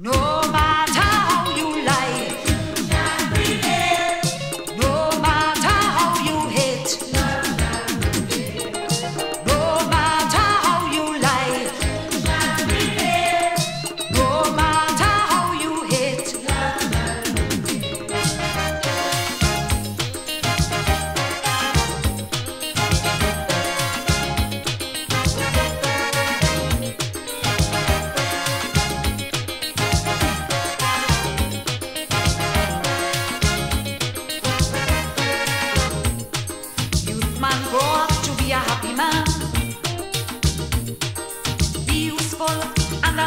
No.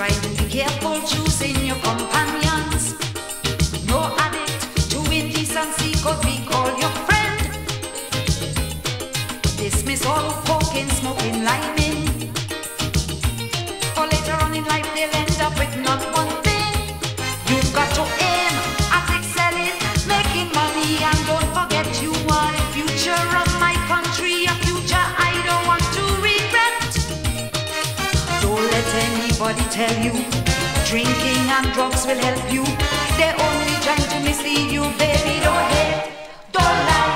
Try to be careful choosing your companions. No addict to indecency could be called your friend. Dismiss all poking, smoking, liming. Nobody tell you drinking and drugs will help you? They're only trying to mislead you, baby. Don't hate, don't lie.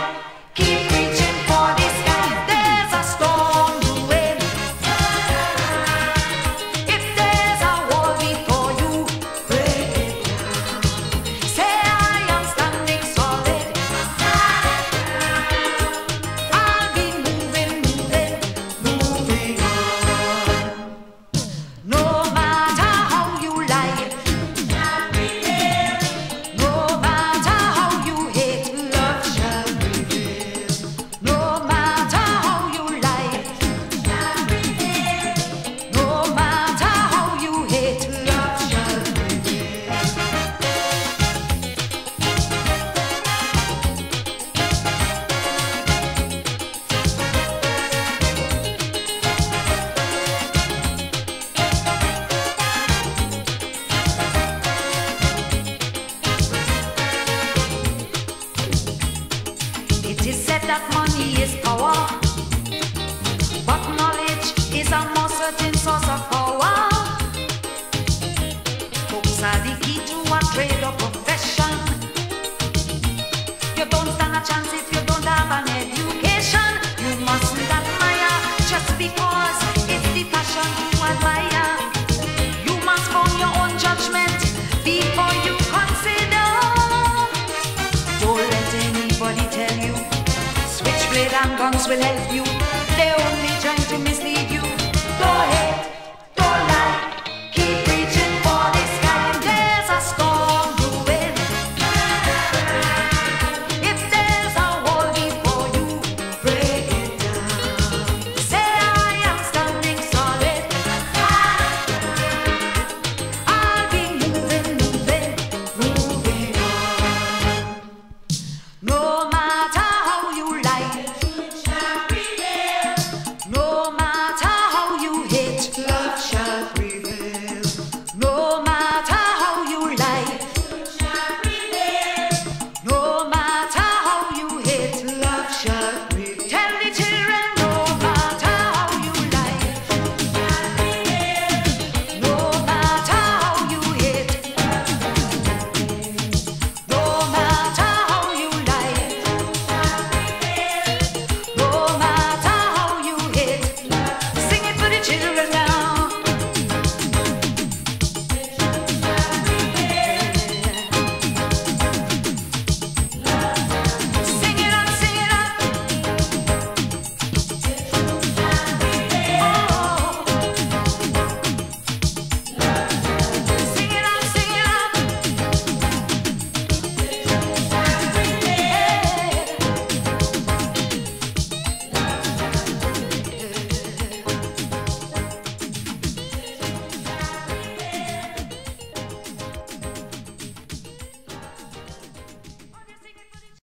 A more certain source of power. Books are the key to a trade or profession. You don't stand a chance if you don't have an education. You mustn't admire just because it's the passion to admire. You must form your own judgment before you consider. Don't let anybody tell you switchblade and guns will help you.